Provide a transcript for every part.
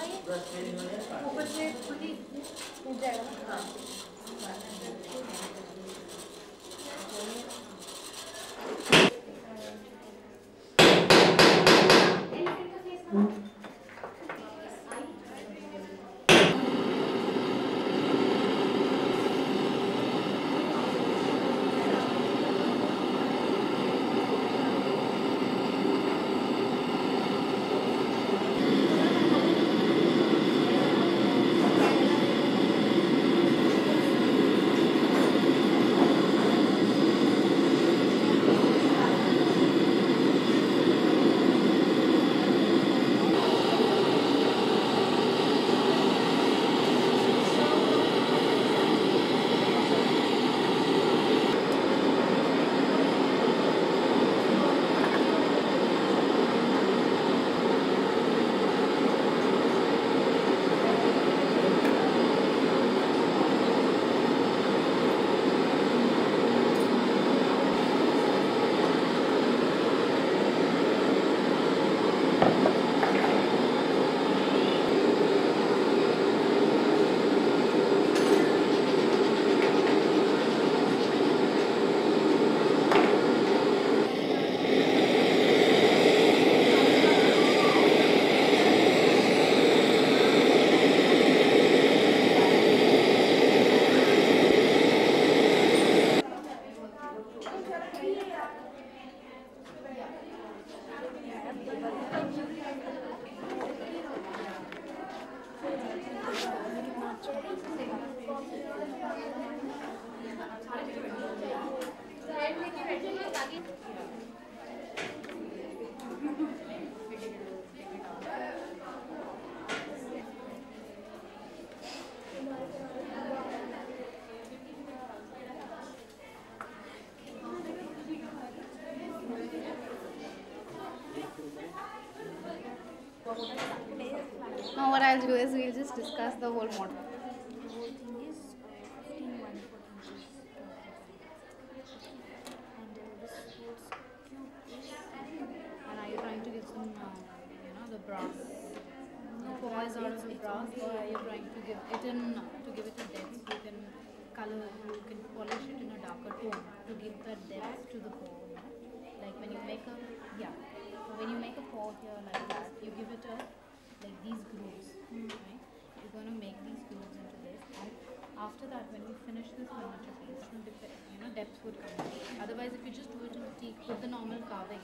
ऊपर से खुद ही जाएगा। Now what I'll do is we'll just discuss the whole model. The whole thing is 15 one and this cube-ish And are you trying to give some, uh, you know, the brass poise out of the brass, or are you trying to give it in to give it a depth? You can color, you can polish it in a darker tone to give that depth to the know? Like when you make a yeah, when you make a pour here like that, you give it a like these grooves, right? You're going to make these grooves into this, and after that, when we finish this miniature piece, you know, depth would come. Otherwise, if you just do it in teak with the normal carving,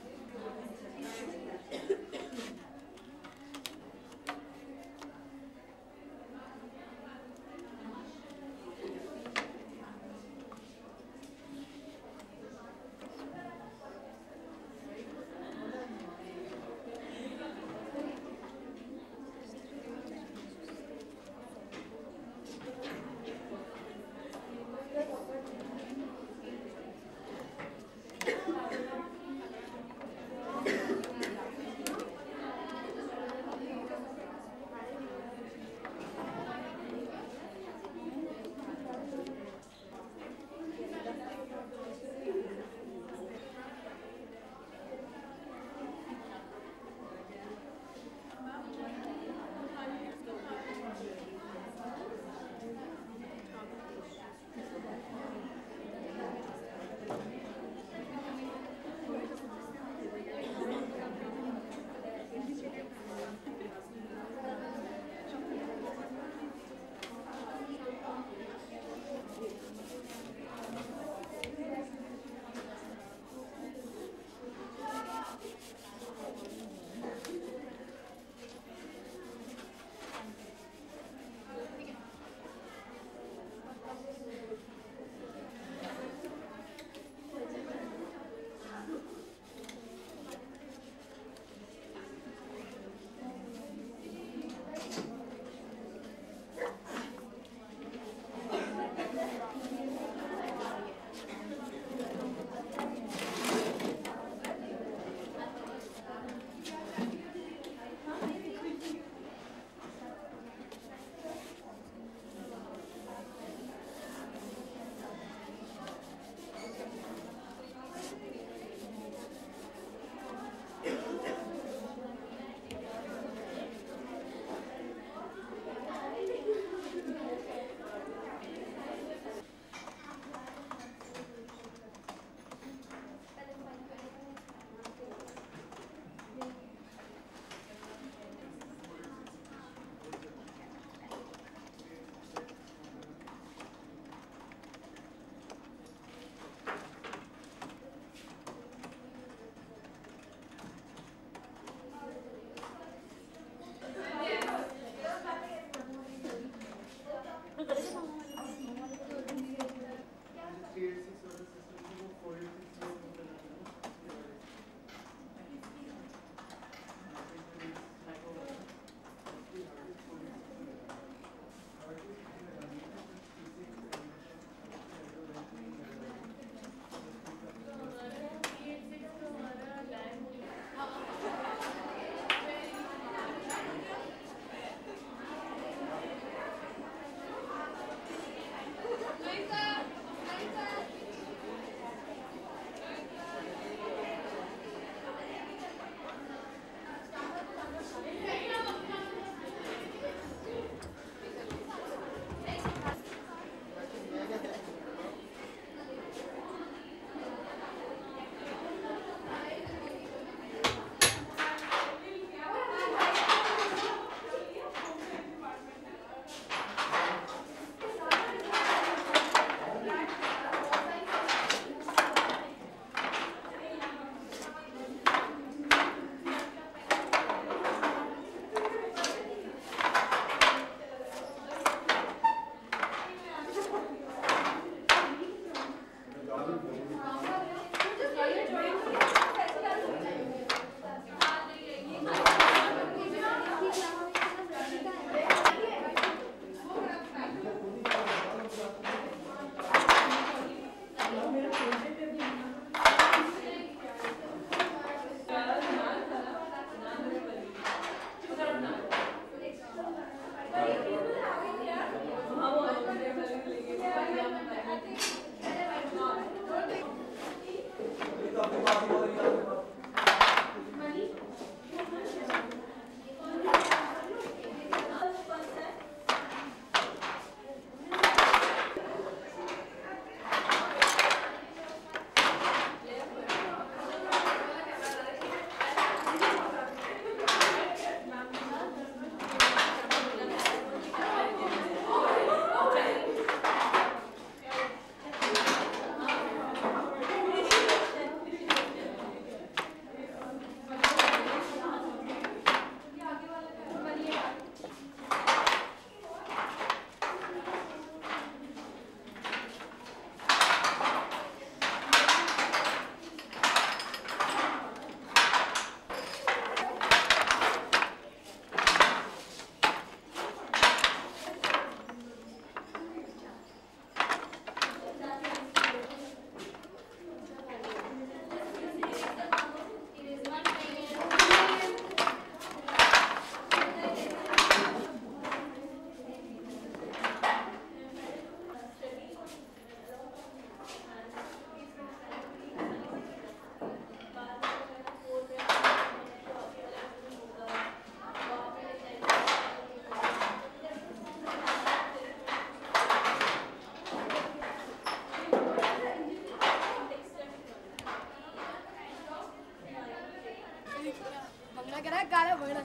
काला बगड़ा।